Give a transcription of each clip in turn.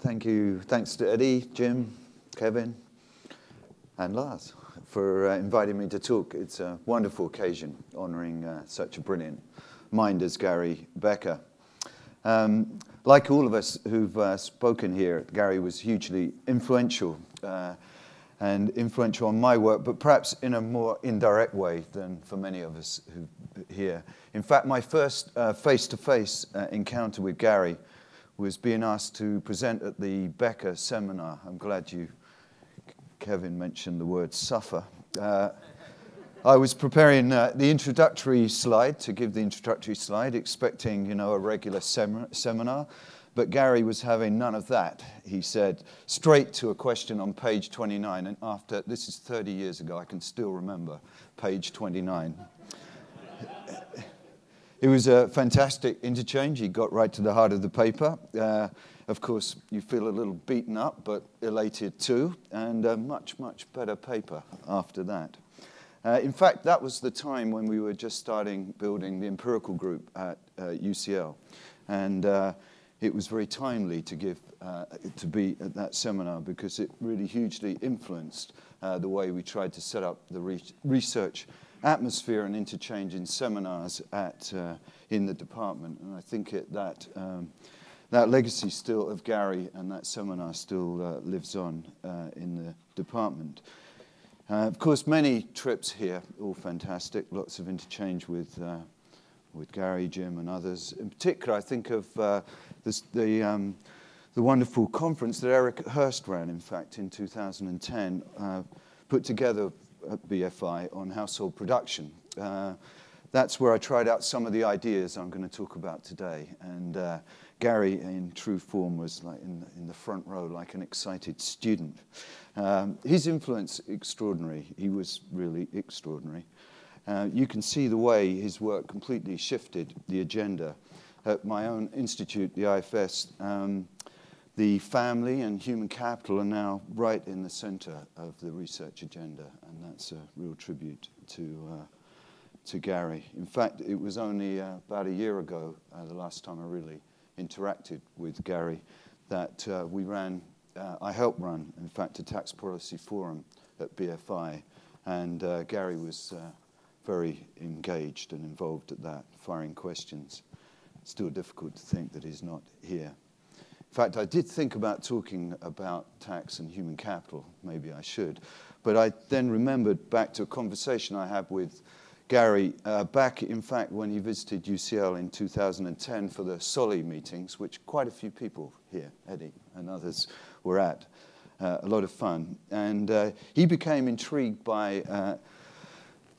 thank you. Thanks to Eddie, Jim, Kevin, and Lars for uh, inviting me to talk. It's a wonderful occasion honoring uh, such a brilliant mind as Gary Becker. Um, like all of us who've uh, spoken here, Gary was hugely influential uh, and influential on my work, but perhaps in a more indirect way than for many of us here. In fact, my first face to face encounter with Gary was being asked to present at the Becker seminar. I'm glad you, Kevin, mentioned the word suffer. Uh, I was preparing uh, the introductory slide to give the introductory slide, expecting, you know, a regular sem- seminar. But Gary was having none of that. He said straight to a question on page 29. And after, this is 30 years ago, I can still remember page 29. It was a fantastic interchange. He got right to the heart of the paper. Uh, of course, you feel a little beaten up, but elated too, and a much, much better paper after that. Uh, in fact, that was the time when we were just starting building the empirical group at uh, UCL. And uh, it was very timely to, give, uh, to be at that seminar because it really hugely influenced uh, the way we tried to set up the re- research atmosphere and interchange in seminars at, uh, in the department. And I think it, that, um, that legacy still of Gary and that seminar still uh, lives on uh, in the department. Uh, of course, many trips here, all fantastic, lots of interchange with, uh, with Gary, Jim, and others. In particular, I think of uh, this, the, um, the wonderful conference that Erik Hurst ran, in fact, in 2010, put together at BFI on household production. Uh, that's where I tried out some of the ideas I'm going to talk about today. And uh, Gary, in true form, was like in, in the front row, like an excited student. Um, his influence extraordinary. He was really extraordinary. Uh, you can see the way his work completely shifted the agenda. At my own institute, the IFS, um, the family and human capital are now right in the center of the research agenda, and that's a real tribute to, uh, to Gary. In fact, it was only uh, about a year ago, uh, the last time I really interacted with Gary, that uh, we ran, uh, I helped run, in fact, a tax policy forum at BFI, and uh, Gary was very engaged and involved at that, firing questions. Still difficult to think that he's not here. In fact, I did think about talking about tax and human capital. Maybe I should. But I then remembered back to a conversation I had with Gary uh, back, in fact, when he visited UCL in 2010 for the SOLE meetings, which quite a few people here, Eddie and others, were at. Uh, a lot of fun. And uh, he became intrigued by uh,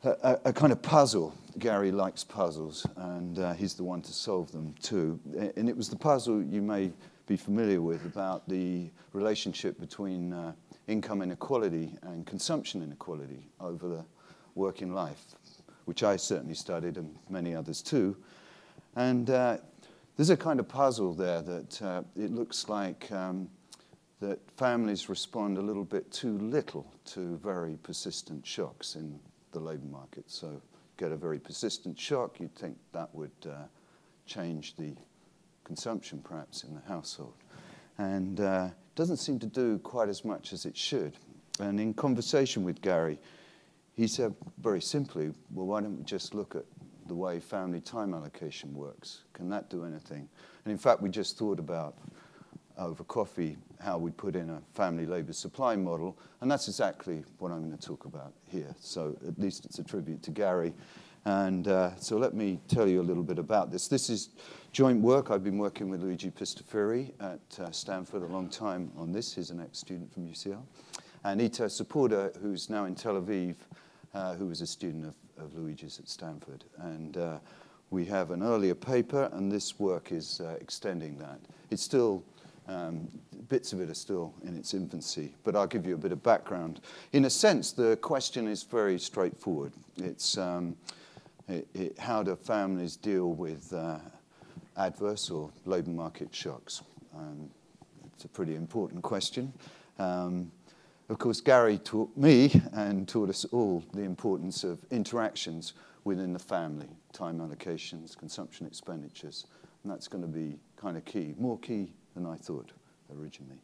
a, a, kind of puzzle. Gary likes puzzles, and uh, he's the one to solve them too. And it was the puzzle you may be familiar with about the relationship between uh, income inequality and consumption inequality over the working life, which I certainly studied and many others too. And uh, there's a kind of puzzle there that uh, it looks like um, that families respond a little bit too little to very persistent shocks in the labor market. So get a very persistent shock, you'd think that would uh, change the consumption perhaps in the household. And uh, doesn't seem to do quite as much as it should. And in conversation with Gary, he said very simply, well, why don't we just look at the way family time allocation works? Can that do anything? And in fact, we just thought about over coffee how we put in a family labor supply model, and that's exactly what I'm going to talk about here. So at least it's a tribute to Gary. And uh, so let me tell you a little bit about this. This is joint work. I've been working with Luigi Pistaferri at uh, Stanford a long time on this. He's an ex-student from UCL. And Itay Saporta, who's now in Tel Aviv, uh, who was a student of, of Luigi's at Stanford. And uh, we have an earlier paper, and this work is uh, extending that. It's still, um, bits of it are still in its infancy, but I'll give you a bit of background. In a sense, the question is very straightforward. It's um, it, it, how do families deal with uh, adverse or labour market shocks? Um, it's a pretty important question. Um, of course, Gary taught me and taught us all the importance of interactions within the family, time allocations, consumption expenditures, and that's going to be kind of key, more key than I thought originally.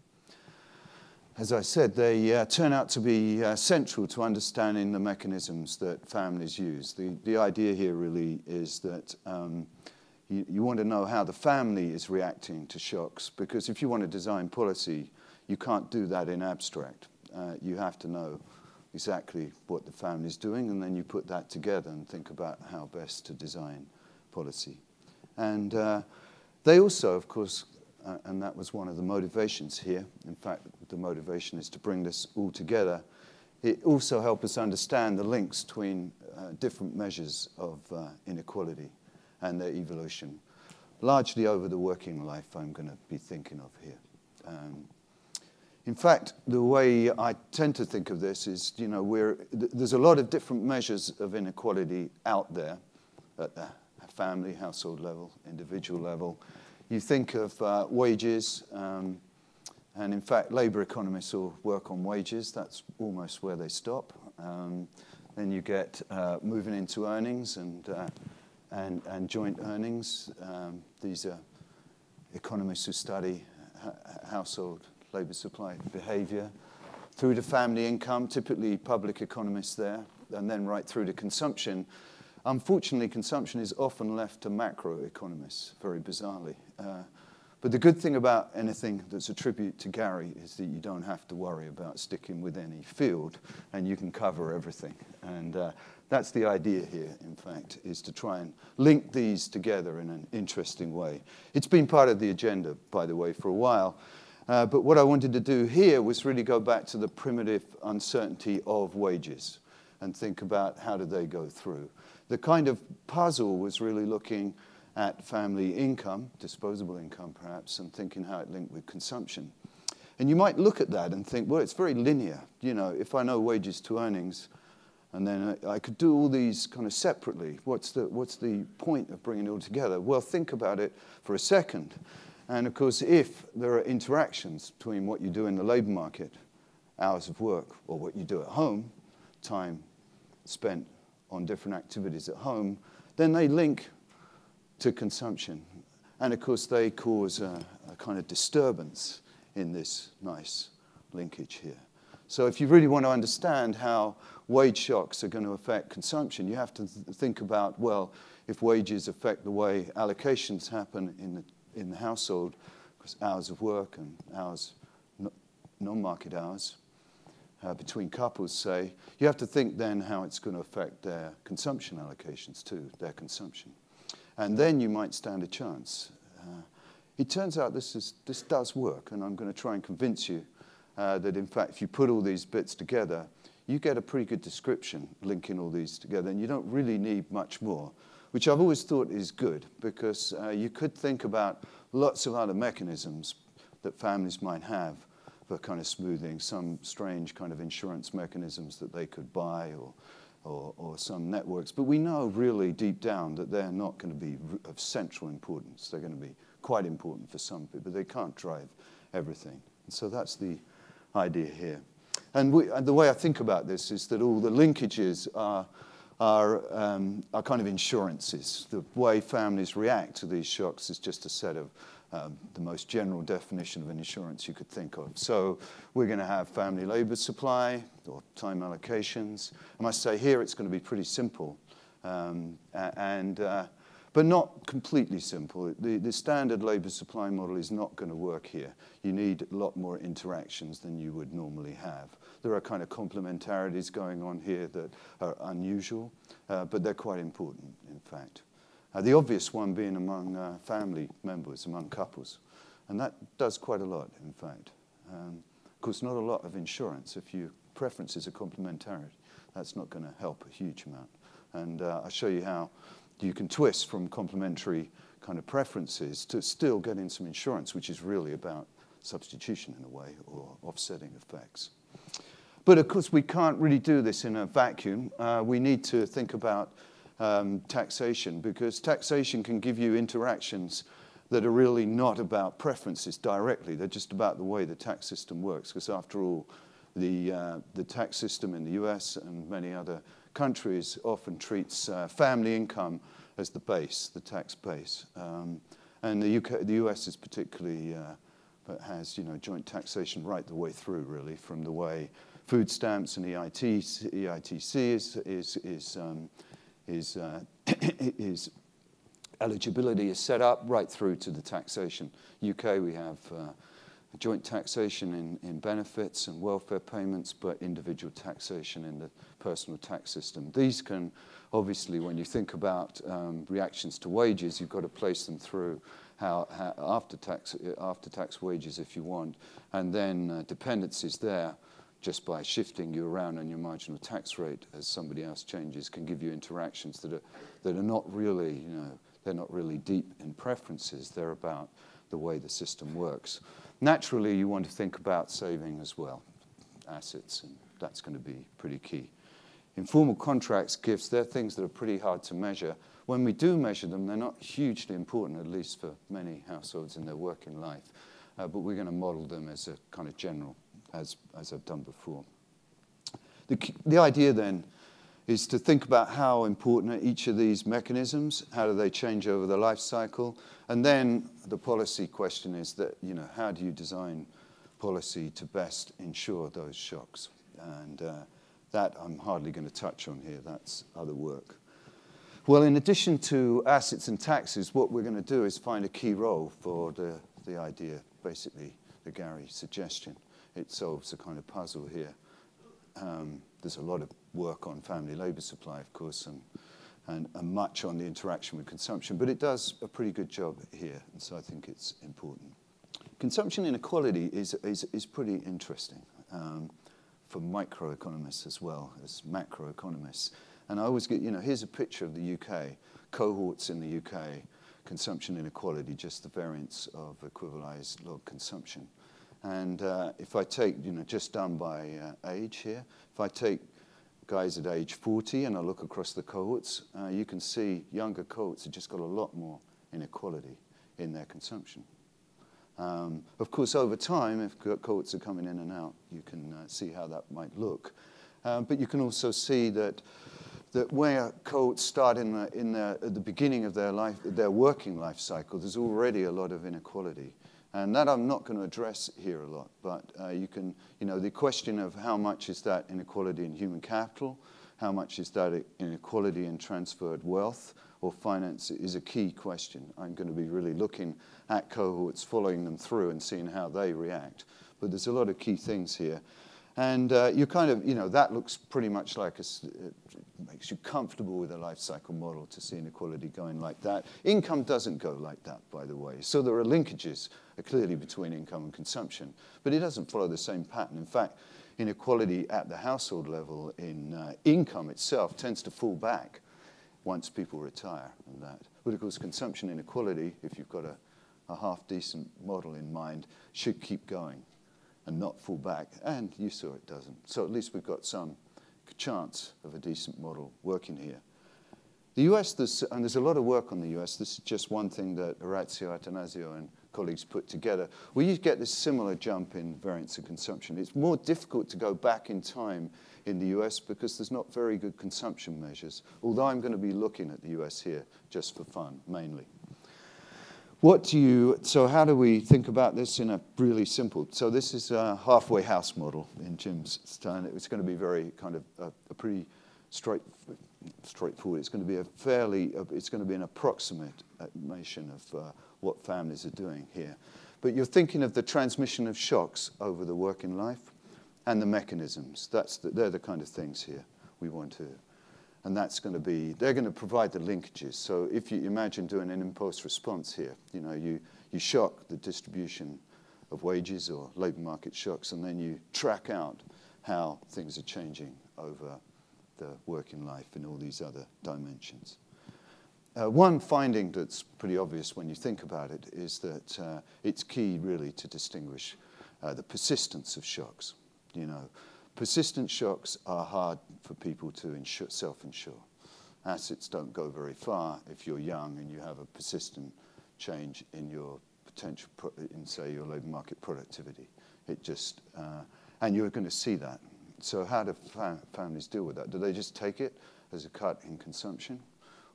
As I said, they uh, turn out to be uh, central to understanding the mechanisms that families use. The, the idea here really is that um, you, you want to know how the family is reacting to shocks, because if you want to design policy, you can't do that in abstract. Uh, you have to know exactly what the family is doing, and then you put that together and think about how best to design policy. And uh, they also, of course, uh, and that was one of the motivations here. In fact, the motivation is to bring this all together. It also helps us understand the links between uh, different measures of uh, inequality and their evolution, largely over the working life I'm going to be thinking of here. Um, in fact, the way I tend to think of this is, you know, we're, th there's a lot of different measures of inequality out there at the family, household level, individual level. You think of uh, wages, um, and in fact, labor economists will work on wages. That's almost where they stop. Um, then you get uh, moving into earnings and, uh, and, and joint earnings. Um, these are economists who study household labor supply behavior, through to family income, typically public economists there, and then right through to consumption. Unfortunately, consumption is often left to macroeconomists, very bizarrely. Uh, but the good thing about anything that's a tribute to Gary is that you don't have to worry about sticking with any field, and you can cover everything. And uh, that's the idea here, in fact, is to try and link these together in an interesting way. It's been part of the agenda, by the way, for a while. Uh, but what I wanted to do here was really go back to the primitive uncertainty of wages and think about how do they go through. The kind of puzzle was really looking at family income, disposable income perhaps, and thinking how it linked with consumption. And you might look at that and think, well, it's very linear. You know, if I know wages to earnings, and then I, I could do all these kind of separately. What's the, what's the point of bringing it all together? Well, think about it for a second. And of course, if there are interactions between what you do in the labor market, hours of work, or what you do at home, time spent on different activities at home, then they link to consumption. And of course, they cause a, a kind of disturbance in this nice linkage here. So if you really want to understand how wage shocks are going to affect consumption, you have to th think about, well, if wages affect the way allocations happen in the in the household, because hours of work and hours, non-market hours, uh, between couples, say, you have to think then how it's going to affect their consumption allocations too, their consumption. And then you might stand a chance. Uh, it turns out this, is, this does work, and I'm going to try and convince you uh, that, in fact, if you put all these bits together, you get a pretty good description linking all these together, and you don't really need much more which I've always thought is good because uh, you could think about lots of other mechanisms that families might have for kind of smoothing, some strange kind of insurance mechanisms that they could buy or, or, or some networks. But we know really deep down that they're not going to be of central importance. They're going to be quite important for some people, but they can't drive everything. And so that's the idea here. And, we, and the way I think about this is that all the linkages are are, um, are kind of insurances. The way families react to these shocks is just a set of um, the most general definition of an insurance you could think of. So we're going to have family labor supply or time allocations. I must say here it's going to be pretty simple. Um, and, uh, but not completely simple. The, the standard labor supply model is not going to work here. You need a lot more interactions than you would normally have. There are kind of complementarities going on here that are unusual, uh, but they're quite important, in fact. Uh, the obvious one being among uh, family members, among couples. And that does quite a lot, in fact. Um, of course, not a lot of insurance. If your preferences are complementary, that's not going to help a huge amount. And uh, I'll show you how you can twist from complementary kind of preferences to still getting some insurance, which is really about substitution in a way or offsetting effects. But of course, we can't really do this in a vacuum. Uh, we need to think about um, taxation because taxation can give you interactions that are really not about preferences directly. They're just about the way the tax system works. Because after all, the, uh, the tax system in the US and many other countries often treats uh, family income as the base, the tax base. Um, and the, UK, the US is particularly uh, has, you know, joint taxation right the way through, really, from the way food stamps and EIT, EITC is, is, is, um, is, uh, is eligibility is set up right through to the taxation. UK, we have uh, joint taxation in, in benefits and welfare payments, but individual taxation in the personal tax system. These can, obviously, when you think about um, reactions to wages, you've got to place them through how, how after, tax, after tax wages if you want, and then uh, dependencies there just by shifting you around on your marginal tax rate as somebody else changes can give you interactions that are, that are not really, you know, they're not really deep in preferences. They're about the way the system works. Naturally, you want to think about saving as well, assets, and that's going to be pretty key. Informal contracts, gifts, they're things that are pretty hard to measure. When we do measure them, they're not hugely important, at least for many households in their working life. Uh, but we're going to model them as a kind of general, as, as I've done before. The, the idea then is to think about how important each of these mechanisms, how do they change over the life cycle, and then the policy question is that, you know, how do you design policy to best ensure those shocks? And uh, that I'm hardly going to touch on here, that's other work. Well, in addition to assets and taxes, what we're going to do is find a key role for the, the idea, basically, the Gary suggestion. It solves a kind of puzzle here. Um, there's a lot of work on family labour supply, of course, and, and, and, much on the interaction with consumption, but it does a pretty good job here, and so I think it's important. Consumption inequality is, is, is pretty interesting um, for microeconomists as well as macroeconomists. And I always get, you know, here's a picture of the UK, cohorts in the UK, consumption inequality, just the variance of equivalized log consumption. And uh, if I take, you know, just done by uh, age here, if I take guys at age 40 and I look across the cohorts, uh, you can see younger cohorts have just got a lot more inequality in their consumption. Um, of course, over time, if cohorts are coming in and out, you can uh, see how that might look. Um, but you can also see that that where cohorts start in the, in the, at the beginning of their life, their working life cycle, there's already a lot of inequality. And that I'm not going to address here a lot, but uh, you can, you know, the question of how much is that inequality in human capital, how much is that inequality in transferred wealth or finance is a key question. I'm going to be really looking at cohorts, following them through and seeing how they react. But there's a lot of key things here. And uh, you kind of, you know, that looks pretty much like a, it makes you comfortable with a life cycle model to see inequality going like that. Income doesn't go like that, by the way. So there are linkages uh, clearly between income and consumption, but it doesn't follow the same pattern. In fact, inequality at the household level in uh, income itself tends to fall back once people retire and that. But of course, consumption inequality, if you've got a, a half decent model in mind, should keep going and not fall back. And you saw it doesn't. So at least we've got some chance of a decent model working here. The US, there's, and there's a lot of work on the US, this is just one thing that Orazio Attanasio and colleagues put together, where you get this similar jump in variance of consumption. It's more difficult to go back in time in the US because there's not very good consumption measures, although I'm going to be looking at the US here just for fun, mainly. What do you, so how do we think about this in a really simple, so this is a halfway house model in Jim's style. It's going to be very kind of a, a pretty straight, straightforward. It's going to be a fairly, it's going to be an approximation of uh, what families are doing here. But you're thinking of the transmission of shocks over the working life and the mechanisms. That's the, they're the kind of things here we want to and that's going to be, they're going to provide the linkages. So if you imagine doing an impulse response here, you know, you, you shock the distribution of wages or labor market shocks, and then you track out how things are changing over the working life and all these other dimensions. Uh, one finding that's pretty obvious when you think about it is that uh, it's key really to distinguish uh, the persistence of shocks. You know, Persistent shocks are hard for people to self-insure. Assets don't go very far if you're young and you have a persistent change in your potential, in say, your labour market productivity. It just, uh, and you're going to see that. So how do fa families deal with that? Do they just take it as a cut in consumption?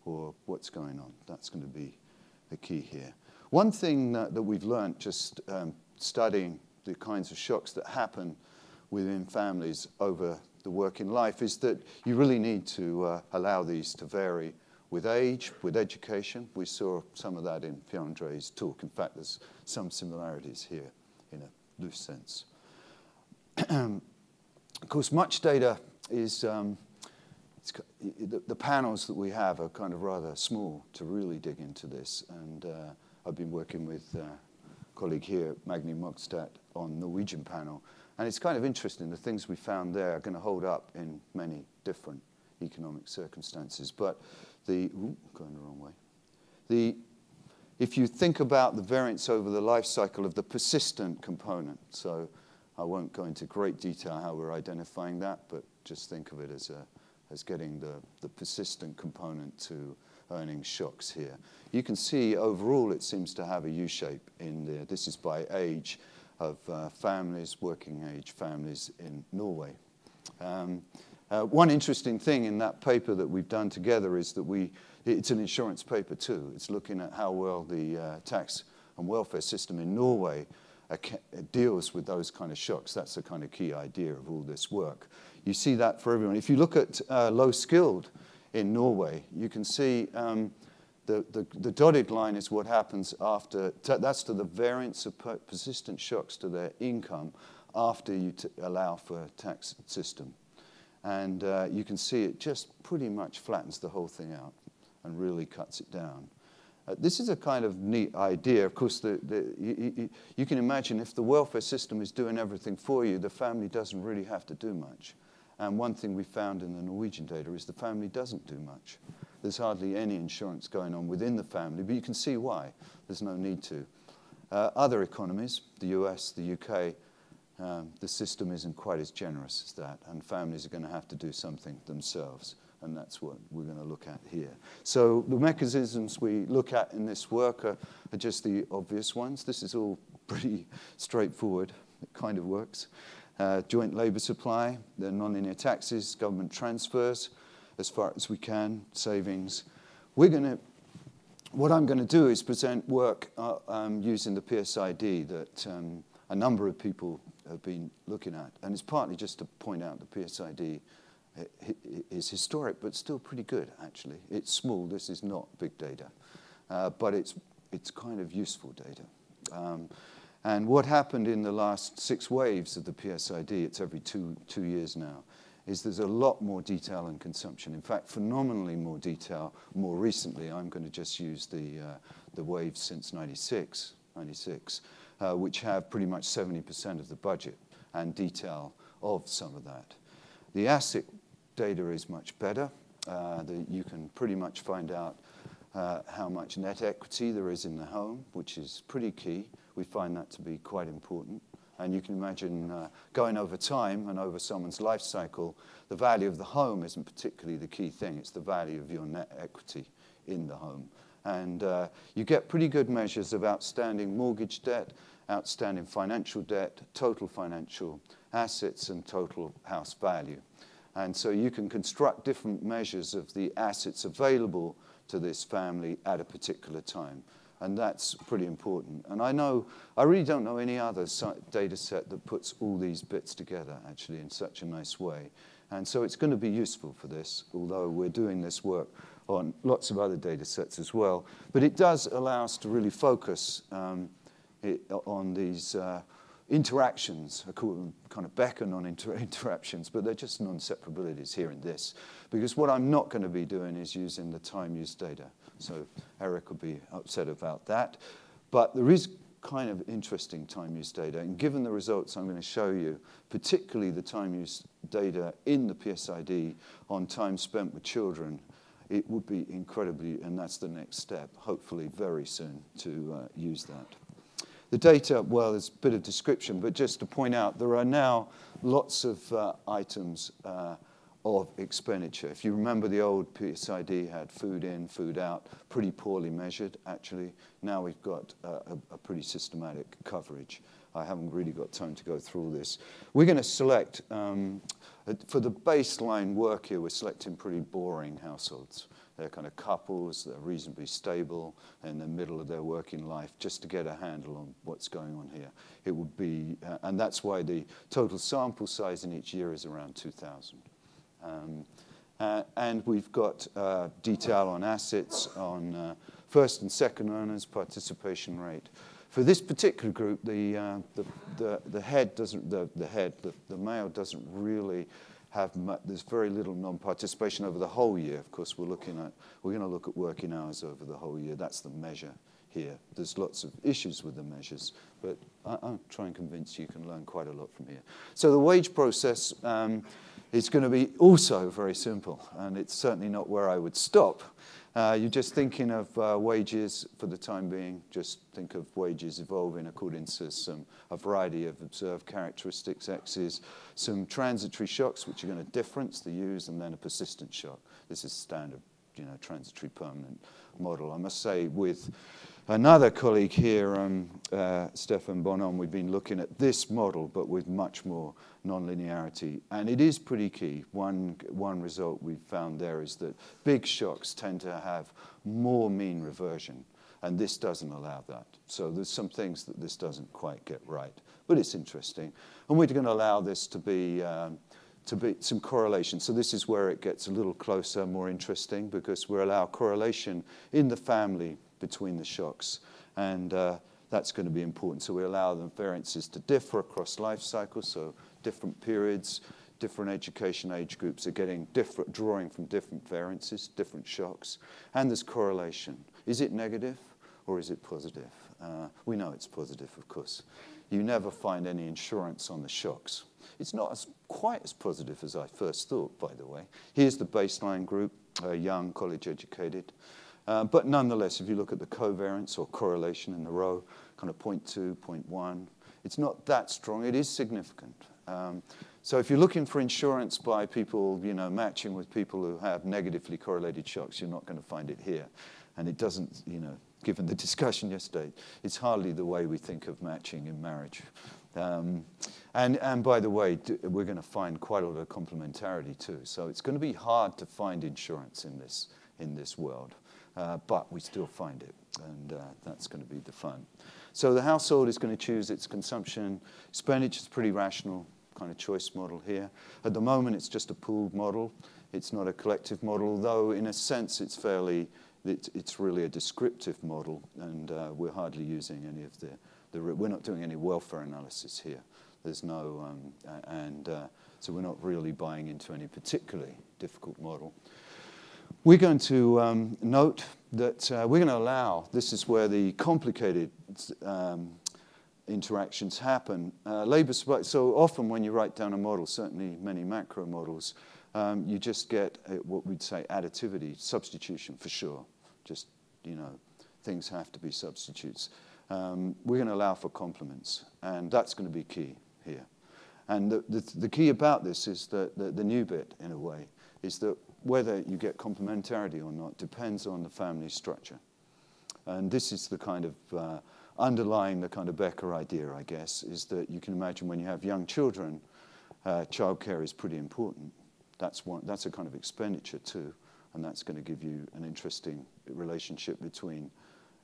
Or what's going on? That's going to be the key here. One thing that, that we've learned just um, studying the kinds of shocks that happen within families over the working life is that you really need to uh, allow these to vary with age, with education. We saw some of that in Pierre-André's talk. In fact, there's some similarities here in a loose sense. of course, much data is, um, the, the, panels that we have are kind of rather small to really dig into this. And uh, I've been working with uh, a colleague here, Magne Mogstad, on Norwegian panel. And it's kind of interesting. The things we found there are going to hold up in many different economic circumstances. But the, ooh, going the wrong way. The, if you think about the variance over the life cycle of the persistent component, so I won't go into great detail how we're identifying that, but just think of it as, a, as getting the, the persistent component to earning shocks here. You can see overall it seems to have a U shape in there. This is by age of uh, families, working age families in Norway. Um, uh, one interesting thing in that paper that we've done together is that we, it's an insurance paper too. It's looking at how well the uh, tax and welfare system in Norway deals with those kind of shocks. That's the kind of key idea of all this work. You see that for everyone. If you look at uh, low skilled in Norway, you can see um, the, the, the, dotted line is what happens after, that's to the variance of persistent shocks to their income after you allow for a tax system. And uh, you can see it just pretty much flattens the whole thing out and really cuts it down. Uh, this is a kind of neat idea. Of course, the, the, you, you, can imagine if the welfare system is doing everything for you, the family doesn't really have to do much. And one thing we found in the Norwegian data is the family doesn't do much. There's hardly any insurance going on within the family, but you can see why. There's no need to. Uh, other economies, the US, the UK, um, the system isn't quite as generous as that, and families are going to have to do something themselves, and that's what we're going to look at here. So the mechanisms we look at in this work are, are just the obvious ones. This is all pretty straightforward. It kind of works. Uh, joint labor supply, the non-linear taxes, government transfers, as far as we can, savings. We're going to, what I'm going to do is present work uh, um, using the PSID that um, a number of people have been looking at. And it's partly just to point out the PSID is historic, but still pretty good, actually. It's small. This is not big data. Uh, but it's, it's kind of useful data. Um, and what happened in the last six waves of the PSID, it's every two, two years now, is there's a lot more detail and consumption. In fact, phenomenally more detail more recently. I'm going to just use the, uh, the waves since 96, 96 uh, which have pretty much 70% of the budget and detail of some of that. The ASIC data is much better. Uh, the, you can pretty much find out uh, how much net equity there is in the home, which is pretty key. We find that to be quite important. And you can imagine uh, going over time and over someone's life cycle, the value of the home isn't particularly the key thing. It's the value of your net equity in the home. And uh, you get pretty good measures of outstanding mortgage debt, outstanding financial debt, total financial assets, and total house value. And so you can construct different measures of the assets available to this family at a particular time. And that's pretty important. And I know, I really don't know any other data set that puts all these bits together actually in such a nice way. And so it's going to be useful for this, although we're doing this work on lots of other data sets as well. But it does allow us to really focus um, it, on these uh, interactions, I call them kind of Becker non-interactions, but they're just non-separabilities here in this. Because what I'm not going to be doing is using the time use data. So Eric would be upset about that. But there is kind of interesting time use data. And given the results I'm going to show you, particularly the time use data in the PSID on time spent with children, it would be incredibly, and that's the next step, hopefully very soon to uh, use that. The data, well, there's a bit of description, but just to point out, there are now lots of uh, items uh, of expenditure. If you remember the old PSID had food in, food out, pretty poorly measured, actually. Now we've got uh, a, a, pretty systematic coverage. I haven't really got time to go through this. We're going to select, um, for the baseline work here, we're selecting pretty boring households. they're kind of couples, they're reasonably stable in the middle of their working life, just to get a handle on what's going on here. It would be, uh, and that's why the total sample size in each year is around 2,000. Um, uh, and we've got uh, detail on assets, on uh, first and second earners, participation rate. For this particular group, the, uh, the, the, the, head doesn't, the, the head, the, the male doesn't really have, much, there's very little non-participation over the whole year. Of course, we're looking at, we're going to look at working hours over the whole year. That's the measure here. There's lots of issues with the measures, but I, will try and convince you you can learn quite a lot from here. So the wage process um, is going to be also very simple, and it's certainly not where I would stop. Uh, you're just thinking of uh, wages for the time being. Just think of wages evolving according to some a variety of observed characteristics, X's, some transitory shocks which are going to difference the U's, and then a persistent shock. This is standard, you know, transitory permanent model. I must say, with another colleague here, um, uh, Stéphane Bonhomme, we've been looking at this model, but with much more nonlinearity. And it is pretty key. One, one result we've found there is that big shocks tend to have more mean reversion, and this doesn't allow that. So there's some things that this doesn't quite get right, but it's interesting. And we're going to allow this to be um, to be some correlation. So this is where it gets a little closer, more interesting, because we allow correlation in the family between the shocks. And uh, that's going to be important. So we allow the variances to differ across life cycles. So different periods, different education age groups are getting different, drawing from different variances, different shocks. And there's correlation. Is it negative or is it positive? Uh, we know it's positive, of course. You never find any insurance on the shocks. It's not as, quite as positive as I first thought, by the way. Here's the baseline group, uh, young, college educated. Uh, but nonetheless, if you look at the covariance or correlation in the row, kind of 0.2, 0.1, it's not that strong. It is significant. Um, so if you're looking for insurance by people, you know, matching with people who have negatively correlated shocks, you're not going to find it here. And it doesn't, you know, given the discussion yesterday, it's hardly the way we think of matching in marriage. Um, and, and by the way, we're going to find quite a lot of complementarity too. So it's going to be hard to find insurance in this, in this world. Uh, but we still find it, and uh, that's going to be the fun. So the household is going to choose its consumption. Expenditure is pretty rational kind of choice model here. At the moment, it's just a pooled model. It's not a collective model, although in a sense it's fairly, it, it's really a descriptive model, and uh, we're hardly using any of the, the, we're not doing any welfare analysis here. There's no, um, and uh, so we're not really buying into any particularly difficult model. We're going to um, note that uh, we're going to allow, this is where the complicated um, interactions happen. Uh, labor supply, so often when you write down a model, certainly many macro models, um, you just get what we'd say additivity, substitution for sure. Just, you know, things have to be substitutes. Um, we're going to allow for complements, and that's going to be key here. And the, the, the key about this is that the, the new bit, in a way, is that whether you get complementarity or not depends on the family structure. And this is the kind of uh, underlying the kind of Becker idea, I guess, is that you can imagine when you have young children, uh, childcare is pretty important. That's, one, that's a kind of expenditure too, and that's going to give you an interesting relationship between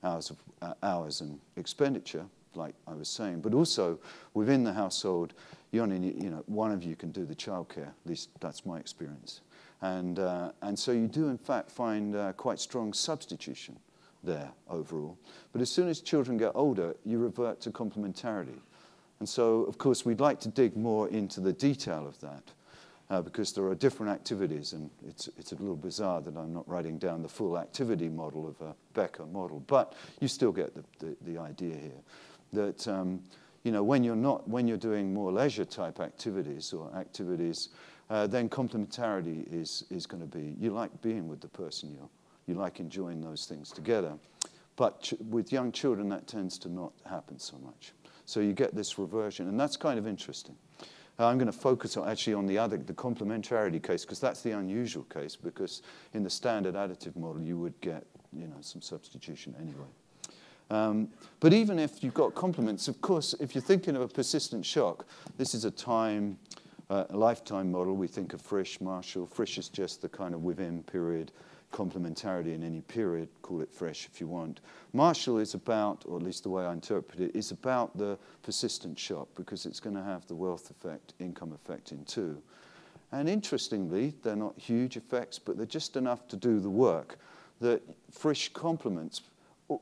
hours, of, uh, hours and expenditure, like I was saying. But also within the household, you only need, you know, one of you can do the childcare. At least that's my experience. And, uh, and so you do, in fact, find uh, quite strong substitution there overall. But as soon as children get older, you revert to complementarity. And so, of course, we'd like to dig more into the detail of that uh, because there are different activities, and it's, it's a little bizarre that I'm not writing down the full activity model of a Becker model, but you still get the, the, the idea here that um, you know, when you're not, when you're doing more leisure type activities or activities uh, then complementarity is, is going to be, you like being with the person, you, you like enjoying those things together. But with young children, that tends to not happen so much. So you get this reversion, and that's kind of interesting. Uh, I'm going to focus on, actually on the other, the complementarity case, because that's the unusual case, because in the standard additive model, you would get you know, some substitution anyway. Um, but even if you've got complements, of course, if you're thinking of a persistent shock, this is a time uh, lifetime model, we think of Frisch, Marshall. Frisch is just the kind of within period complementarity in any period, call it Frisch if you want. Marshall is about, or at least the way I interpret it, is about the persistent shock because it's going to have the wealth effect, income effect in two. And interestingly, they're not huge effects, but they're just enough to do the work that Frisch complements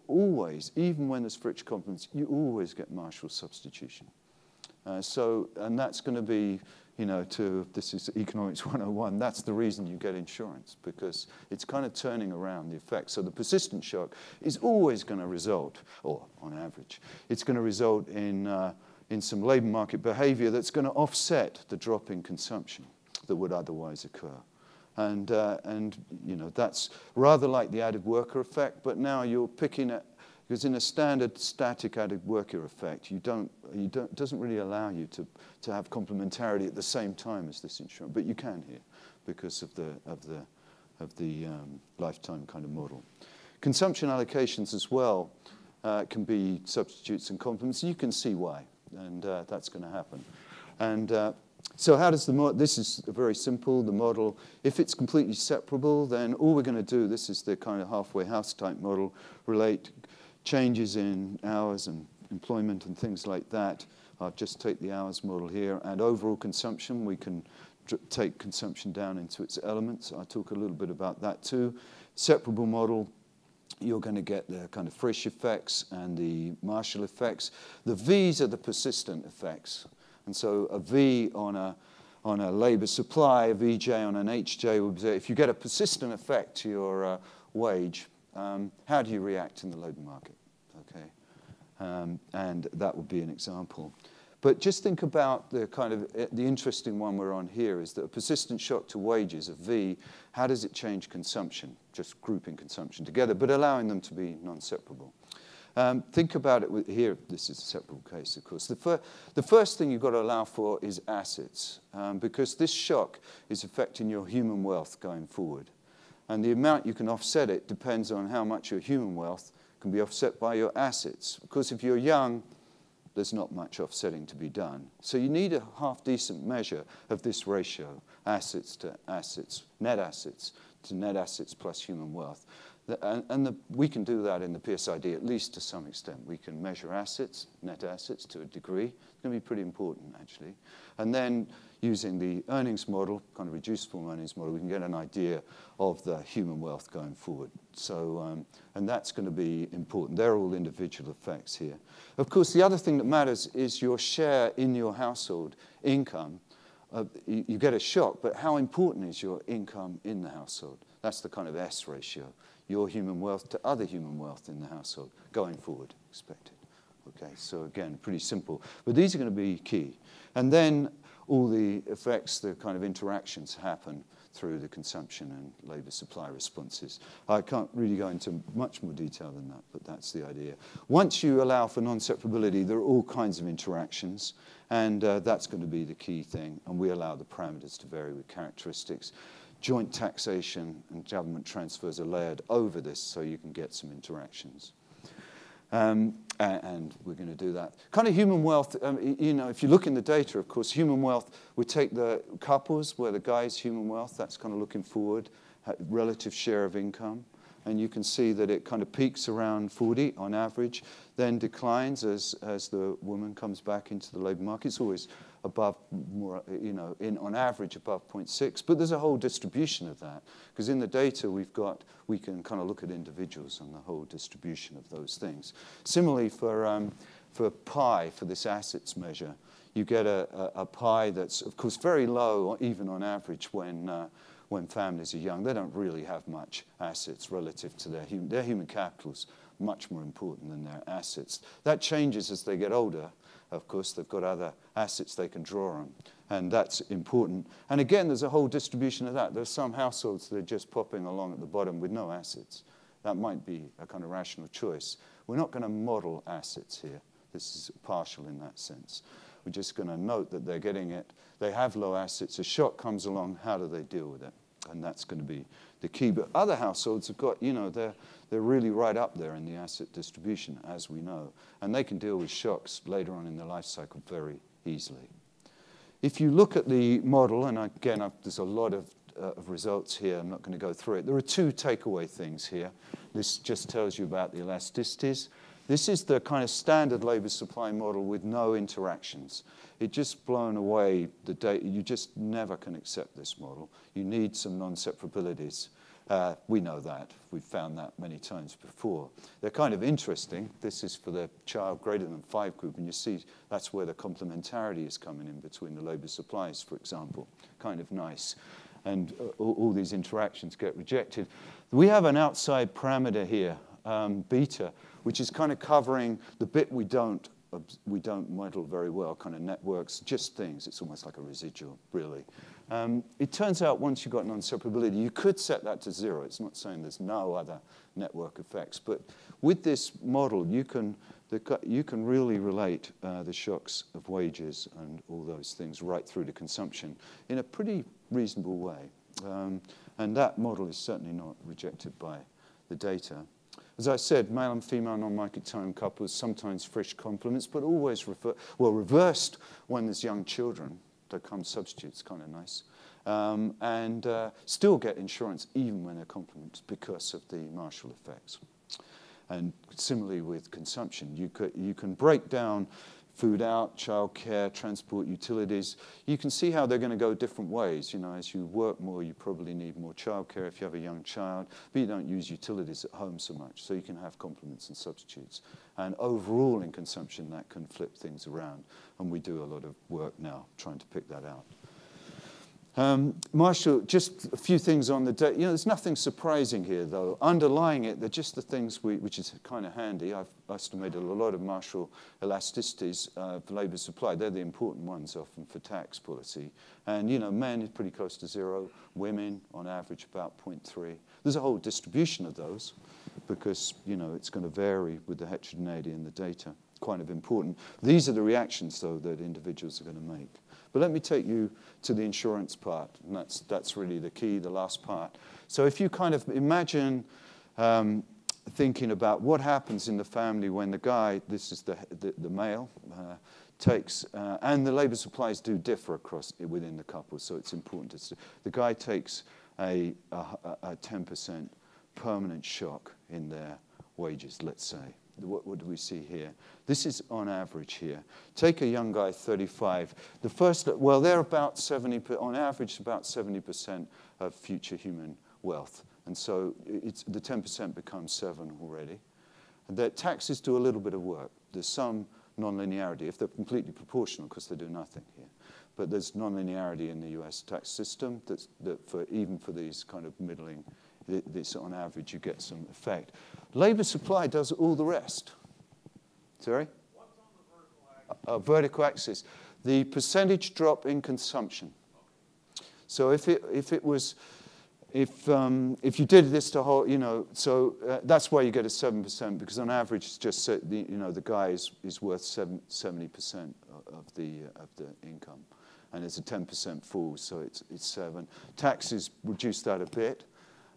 always, even when there's Frisch complements, you always get Marshall substitution. Uh, so, and that's going to be you know, to this is economics 101, that's the reason you get insurance because it's kind of turning around the effect. So the persistent shock is always going to result, or on average, it's going to result in, uh, in some labor market behavior that's going to offset the drop in consumption that would otherwise occur. And, uh, and you know, that's rather like the added worker effect, but now you're picking at because in a standard static added worker effect, you don't, you don't, doesn't really allow you to, to have complementarity at the same time as this insurance, but you can here because of the, of the, of the um, lifetime kind of model. Consumption allocations as well uh, can be substitutes and complements. You can see why, and uh, that's going to happen. And uh, so how does the model, this is very simple, the model. If it's completely separable, then all we're going to do, this is the kind of halfway house type model, relate changes in hours and employment and things like that. I'll just take the hours model here. And overall consumption, we can take consumption down into its elements. I'll talk a little bit about that too. Separable model, you're going to get the kind of Frisch effects and the Marshall effects. The V's are the persistent effects. And so a V on a, on a labor supply, a VJ on an HJ would be, if you get a persistent effect to your uh, wage, um, how do you react in the labour market? Um, and that would be an example. But just think about the kind of eh, the interesting one we're on here is that a persistent shock to wages, of V, how does it change consumption? Just grouping consumption together, but allowing them to be non-separable. Um, think about it with, here. This is a separable case, of course. The, fir the first thing you've got to allow for is assets, um, because this shock is affecting your human wealth going forward. And the amount you can offset it depends on how much your human wealth can be offset by your assets. Because if you're young, there's not much offsetting to be done. So you need a half decent measure of this ratio, assets to assets, net assets to net assets plus human wealth. And, the, we can do that in the PSID at least to some extent. We can measure assets, net assets to a degree. It's going to be pretty important, actually. And then using the earnings model, kind of reduced form earnings model, we can get an idea of the human wealth going forward. So, um, and that's going to be important. They're all individual effects here. Of course, the other thing that matters is your share in your household income. Uh, you, you get a shock, but how important is your income in the household? That's the kind of S ratio, your human wealth to other human wealth in the household going forward, expected. Okay, so again, pretty simple. But these are going to be key. And then all the effects, the kind of interactions happen through the consumption and labour supply responses. I can't really go into much more detail than that, but that's the idea. Once you allow for non-separability, there are all kinds of interactions, and uh, that's going to be the key thing, and we allow the parameters to vary with characteristics. Joint taxation and government transfers are layered over this so you can get some interactions. Um, and we're going to do that. Kind of human wealth, um, you know, if you look in the data, of course, human wealth, we take the couples where the guy's human wealth, that's kind of looking forward, relative share of income. And you can see that it kind of peaks around 40 on average, then declines as, as the woman comes back into the labor market. It's always above, you know, in, on average above 0.6. But there's a whole distribution of that. Because in the data we've got, we can kind of look at individuals and the whole distribution of those things. Similarly, for, um, for pi, for this assets measure, you get a, a, a, pi that's, of course, very low, even on average, when, uh, when families are young. They don't really have much assets relative to their human, their human capital's much more important than their assets. That changes as they get older of course, they've got other assets they can draw on. And that's important. And again, there's a whole distribution of that. There's some households that are just popping along at the bottom with no assets. That might be a kind of rational choice. We're not going to model assets here. This is partial in that sense. We're just going to note that they're getting it. They have low assets. A shock comes along. How do they deal with it? And that's going to be the key. But other households have got, you know, they're, they're really right up there in the asset distribution, as we know. And they can deal with shocks later on in their life cycle very easily. if you look at the model, and again, I've, there's a lot of, uh, of results here, I'm not going to go through it. There are two takeaway things here. This just tells you about the elasticities. This is the kind of standard labor supply model with no interactions. It just blown away the data. You just never can accept this model. You need some non-separabilities. Uh, we know that. We've found that many times before. They're kind of interesting. This is for the child greater than five group, and you see that's where the complementarity is coming in between the labor supplies, for example. Kind of nice. And uh, all, all, these interactions get rejected. We have an outside parameter here, um, beta, which is kind of covering the bit we don't we don't model very well, kind of networks, just things. It's almost like a residual, really. Um, it turns out once you've got non-separability, you could set that to zero. It's not saying there's no other network effects. But with this model, you can, the, you can really relate uh, the shocks of wages and all those things right through to consumption in a pretty reasonable way. Um, and that model is certainly not rejected by the data. As I said, male and female non-mitochondrial couples, sometimes Frisch complements, but always refer well, reversed when there's young children become substitutes, kind of nice. Um, and uh, still get insurance even when they're complements because of the Marshall effects. And similarly with consumption, you, could, you can break down food out, childcare, transport, utilities. You can see how they're going to go different ways. You know, as you work more, you probably need more childcare if you have a young child, but you don't use utilities at home so much, so you can have complements and substitutes. And overall in consumption, that can flip things around, and we do a lot of work now trying to pick that out. Um, Marshall, just a few things on the data. You know, there's nothing surprising here, though. Underlying it, they're just the things we, which is kind of handy. I've estimated a lot of Marshall elasticities uh, for labour supply. They're the important ones often for tax policy. And, you know, men is pretty close to zero. Women, on average, about 0.3. There's a whole distribution of those because, you know, it's going to vary with the heterogeneity in the data. Kind of important. These are the reactions, though, that individuals are going to make. But let me take you to the insurance part, and that's, that's really the key, the last part. So if you kind of imagine um, thinking about what happens in the family when the guy, this is the, the, the male, uh, takes, uh, and the labor supplies do differ across within the couple, so it's important to see. The guy takes a 10% permanent shock in their wages, let's say what, what do we see here? This is on average here. Take a young guy, 35. The first, well, they're about 70, on average, about 70% of future human wealth. And so it's, the 10% becomes 7 already. And their taxes do a little bit of work. There's some nonlinearity, if they're completely proportional, because they do nothing here. But there's nonlinearity in the US tax system that's, that for, even for these kind of middling this on average you get some effect. Labor supply does all the rest. Sorry? What's on the vertical axis? Uh, vertical axis. The percentage drop in consumption. So if it, if it was, if, um, if you did this to whole, you know, so uh, that's why you get a 7% because on average it's just, the, you know, the guy is, is worth 7, 70% of the, uh, of the income. And it's a 10% fall, so it's, it's 7. Taxes reduce that a bit.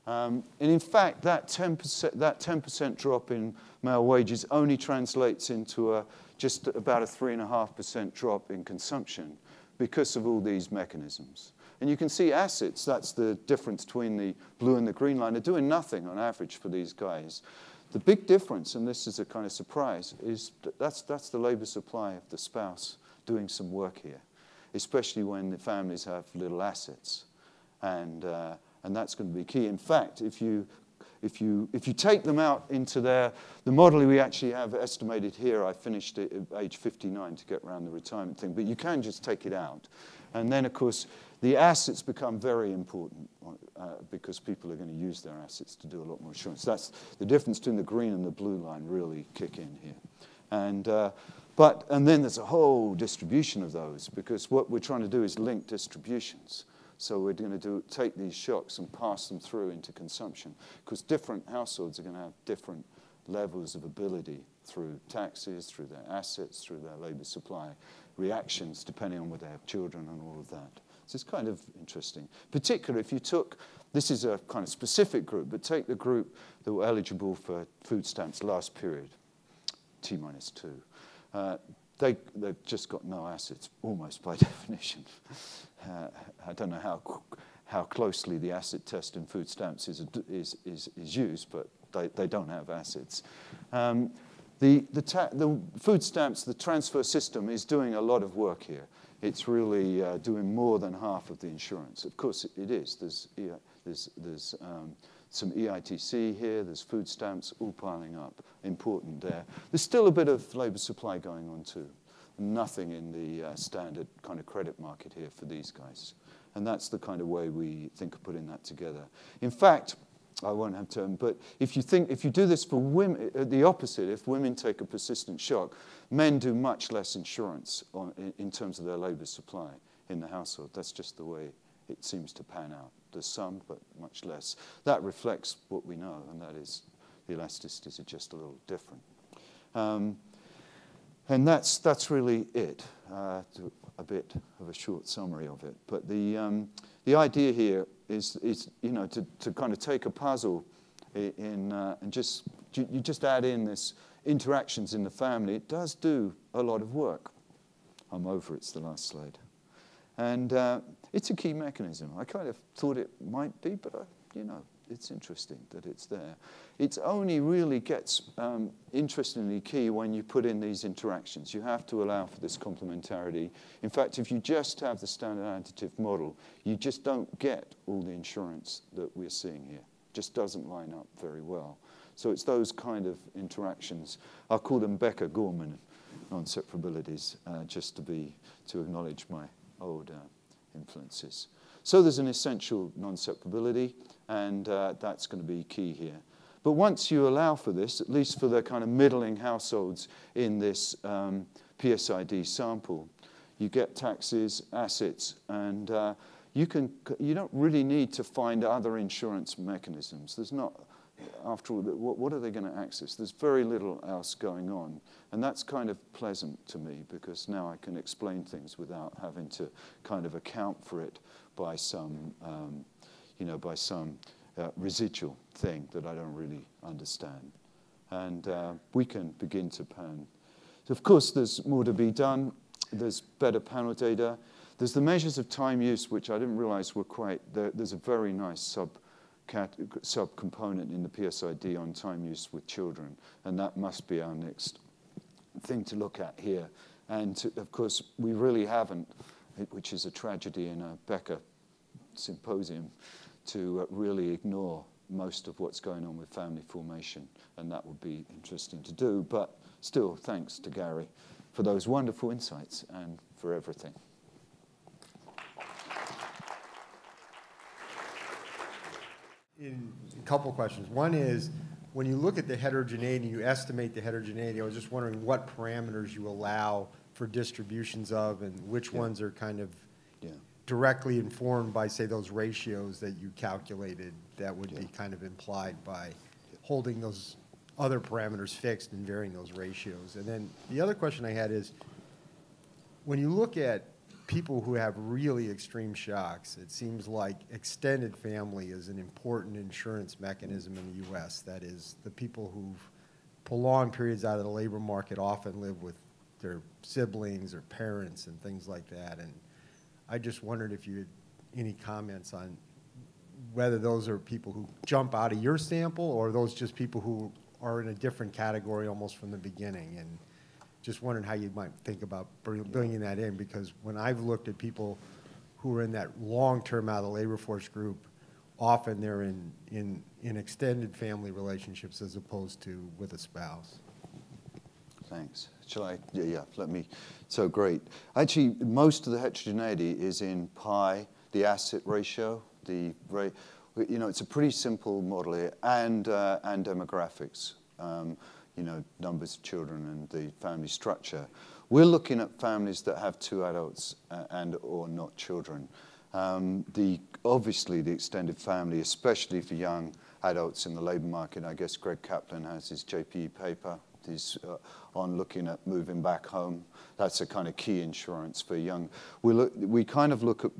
Um, and in fact, that 10%, that 10% drop in male wages only translates into a, just about a 3.5% drop in consumption because of all these mechanisms. And you can see assets, that's the difference between the blue and the green line, are doing nothing on average for these guys. The big difference, and this is a kind of surprise, is that's, that's the labor supply of the spouse doing some work here, especially when the families have little assets. And uh, and that's going to be key. In fact, if you, if you, if you take them out into their, the model we actually have estimated here, I finished it at age 59 to get around the retirement thing, but you can just take it out. And then, of course, the assets become very important uh, because people are going to use their assets to do a lot more insurance. That's the difference between the green and the blue line really kick in here. And, uh, but, and then there's a whole distribution of those because what we're trying to do is link distributions. So we're going to do, take these shocks and pass them through into consumption because different households are going to have different levels of ability through taxes, through their assets, through their labor supply reactions, depending on whether they have children and all of that. So it's kind of interesting. Particularly if you took, this is a kind of specific group, but take the group that were eligible for food stamps last period, T minus two. Uh, they, they've just got no assets, almost by definition. Uh, I don't know how, how closely the asset test in food stamps is, is, is, is used, but they, they don't have assets. Um, the, the, the, food stamps, the transfer system is doing a lot of work here. It's really uh, doing more than half of the insurance. Of course, it, is. There's, there's, there's um, some EITC here, there's food stamps all piling up. Important there. There's still a bit of labour supply going on too. Nothing in the uh, standard kind of credit market here for these guys. And that's the kind of way we think of putting that together. In fact, I won't have time, but if you think, if you do this for women, uh, the opposite, if women take a persistent shock, men do much less insurance on, in, in terms of their labour supply in the household. That's just the way it seems to pan out. There's some, but much less. That reflects what we know, and that is the elasticities are just a little different. Um, and that's, that's really it, uh, a bit of a short summary of it. But the, um, the idea here is, is you know, to, to kind of take a puzzle in, uh, and just, you just add in this interactions in the family. It does do a lot of work. I'm over, it's the last slide. And uh, it's a key mechanism. I kind of thought it might be, but, I, uh, you know, it's interesting that it's there. It only really gets um, interestingly key when you put in these interactions. You have to allow for this complementarity. In fact, if you just have the standard additive model, you just don't get all the insurance that we're seeing here. It just doesn't line up very well. So it's those kind of interactions. I'll call them Becker-Gorman non-separabilities, uh, just to be to acknowledge my old uh, influences. So there's an essential non-separability, and uh, that's going to be key here. But once you allow for this, at least for the kind of middling households in this um, PSID sample, you get taxes, assets, and uh, you, can, you don't really need to find other insurance mechanisms. There's not, after all, what, what are they going to access? There's very little else going on. And that's kind of pleasant to me because now I can explain things without having to kind of account for it by some, um, you know, by some uh, residual thing that I don't really understand. And uh, we can begin to pan. So of course, there's more to be done. There's better panel data. There's the measures of time use, which I didn't realize were quite, there's a very nice sub subcomponent in the PSID on time use with children, and that must be our next thing to look at here. And to, of course, we really haven't, which is a tragedy in a Becker symposium, to uh, really ignore most of what's going on with family formation, and that would be interesting to do. But still, thanks to Gary for those wonderful insights and for everything. In a couple questions. One is, when you look at the heterogeneity, you estimate the heterogeneity, I was just wondering what parameters you allow for distributions of and which yeah. ones are kind of. Directly informed by, say, those ratios that you calculated that would be kind of implied by holding those other parameters fixed and varying those ratios. And then the other question I had is, when you look at people who have really extreme shocks, it seems like extended family is an important insurance mechanism in the U.S. That is, the people who've prolonged periods out of the labor market often live with their siblings or parents and things like that. And I just wondered if you had any comments on whether those are people who jump out of your sample or those just people who are in a different category almost from the beginning. And just wondering how you might think about bringing that in, because when I've looked at people who are in that long-term out of the labor force group, often they're in, in, in extended family relationships as opposed to with a spouse. Thanks. Shall I? Yeah, yeah, let me. So great. Actually, most of the heterogeneity is in pi, the asset ratio, the rate. You know, it's a pretty simple model here, and, uh, and demographics. Um, you know, numbers of children and the family structure. We're looking at families that have two adults uh, and or not children. Um, the, obviously, the extended family, especially for young adults in the labour market, I guess Greg Kaplan has his JPE paper. He's uh, on looking at moving back home. That's a kind of key insurance for young. We, look, we kind of look at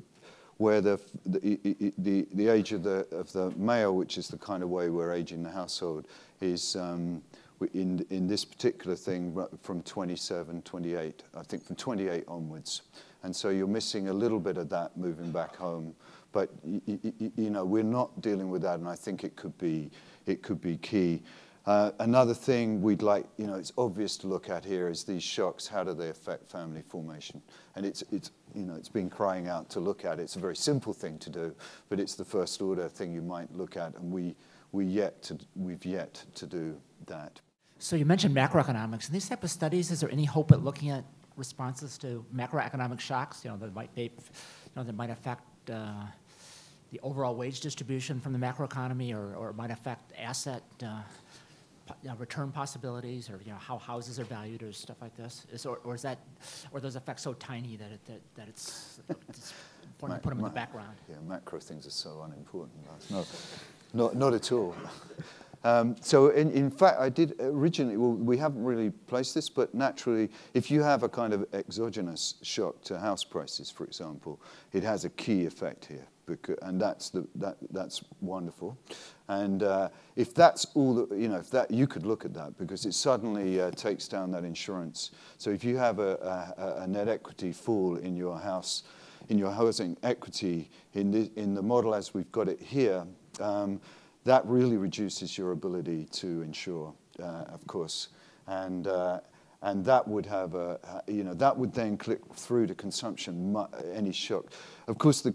where the, the, the, the age of the, of the male, which is the kind of way we're aging the household, is um, in, in this particular thing from 27, 28, I think from 28 onwards. And so you're missing a little bit of that moving back home. But you know, we're not dealing with that, and I think it could be, it could be key. Uh, another thing we'd like, you know, it's obvious to look at here is these shocks, how do they affect family formation? And it's, it's, you know, it's been crying out to look at. It's a very simple thing to do, but it's the first order thing you might look at, and we, we yet to, we've yet to do that. So you mentioned macroeconomics. In these type of studies, is there any hope at looking at responses to macroeconomic shocks, you know, that might, be, you know, that might affect uh, the overall wage distribution from the macroeconomy or, or might affect asset uh, you know, return possibilities or you know how houses are valued or stuff like this? Is, or, or is that or those effects so tiny that it, that, that it's, it's important to put them in the background? Yeah, macro things are so unimportant. No, not not at all. Um, so in, in, fact, I did originally, well, we haven't really placed this, but naturally, if you have a kind of exogenous shock to house prices, for example, it has a key effect here because, and that's, the, that, that's wonderful. And uh, if that's all that, you know, if that, you could look at that because it suddenly uh, takes down that insurance. So if you have a, a, a, net equity fall in your house, in your housing equity, in the, in the model as we've got it here, um, that really reduces your ability to insure, uh, of course. And, uh, and that would have a, you know, that would then click through to consumption, any shock. Of course, the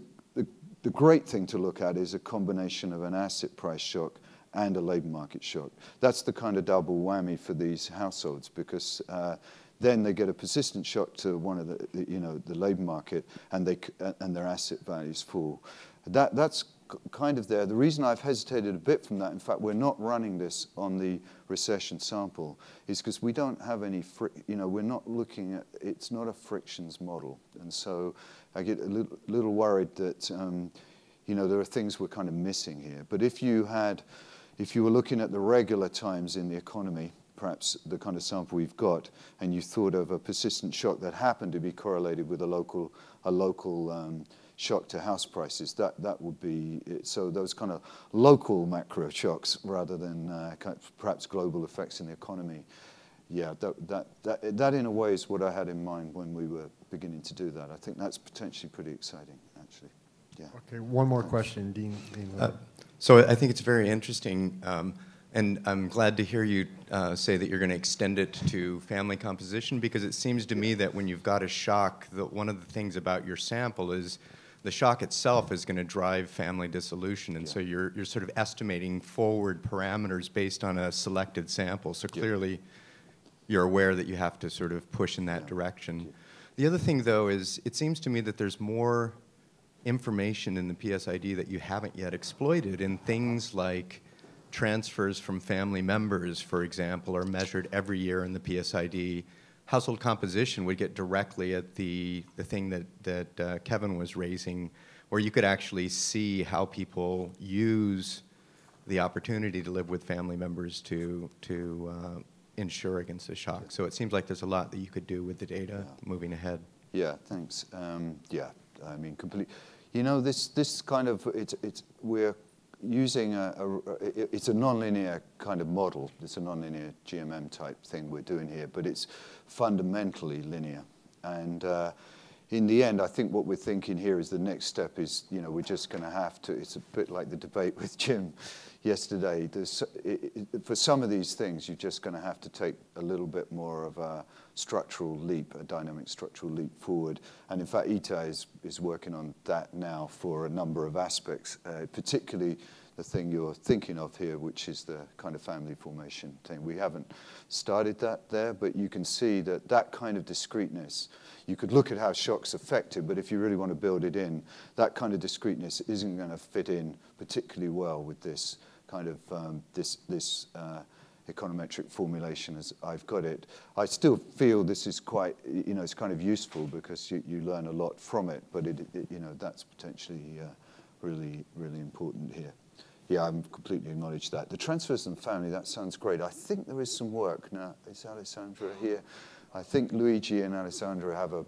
the great thing to look at is a combination of an asset price shock and a labor market shock. That's the kind of double whammy for these households because uh, then they get a persistent shock to one of the, you know, the labor market and, they, and their asset values fall. That, that's kind of there. The reason I've hesitated a bit from that, in fact, we're not running this on the recession sample, is because we don't have any, you know, we're not looking at, it's not a frictions model. And so I get a little, little worried that, um, you know, there are things we're kind of missing here. But if you had, if you were looking at the regular times in the economy, perhaps the kind of sample we've got, and you thought of a persistent shock that happened to be correlated with a local, a local um, shock to house prices, that, that would be, so those kind of local macro shocks rather than uh, perhaps global effects in the economy. Yeah, that, that, that, that in a way is what I had in mind when we were beginning to do that. I think that's potentially pretty exciting, actually. Yeah. Okay, one more question, Dean. Dean uh, so I think it's very interesting, um, and I'm glad to hear you uh, say that you're going to extend it to family composition because it seems to me that when you've got a shock, that one of the things about your sample is the shock itself is going to drive family dissolution. And yeah. so you're, you're sort of estimating forward parameters based on a selected sample. So clearly, yeah. You're aware that you have to sort of push in that yeah. direction. The other thing, though, is it seems to me that there's more information in the PSID that you haven't yet exploited in things like transfers from family members, for example, are measured every year in the PSID household composition would get directly at the, the thing that, that uh, Kevin was raising, where you could actually see how people use the opportunity to live with family members to, to uh, insure against the shock. So it seems like there's a lot that you could do with the data yeah. moving ahead. Yeah, thanks. Um, yeah, I mean, complete. You know, this, this kind of, it's, it's, we're using a, a, it's a nonlinear kind of model. It's a nonlinear GMM type thing we're doing here, but it's fundamentally linear. And uh, in the end, I think what we're thinking here is the next step is, you know, we're just going to have to, it's a bit like the debate with Jim yesterday. It, it, for some of these things, you're just going to have to take a little bit more of a structural leap, a dynamic structural leap forward. And in fact, Itay is, is working on that now for a number of aspects, uh, particularly the thing you're thinking of here, which is the kind of family formation thing. We haven't started that there, but you can see that that kind of discreteness, you could look at how shocks affect it, but if you really want to build it in, that kind of discreteness isn't going to fit in particularly well with this kind of um, this, this uh, econometric formulation as I've got it. I still feel this is quite, you know, it's kind of useful because you, you learn a lot from it, but it, it you know, that's potentially uh, really, really important here. Yeah, I'm completely acknowledge that. The transfers and family, that sounds great. I think there is some work now. Is Alessandra here? I think Luigi and Alessandra have a,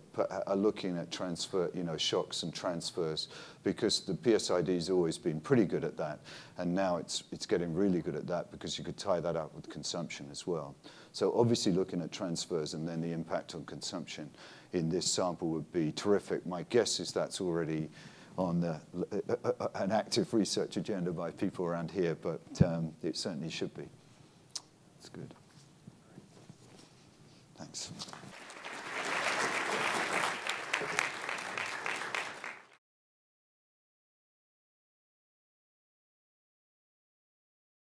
are looking at transfer, you know, shocks and transfers because the PSID has always been pretty good at that. And now it's, it's getting really good at that because you could tie that up with consumption as well. So obviously looking at transfers and then the impact on consumption in this sample would be terrific. My guess is that's already on the, uh, uh, an active research agenda by people around here, but um, it certainly should be. It's good. Thanks.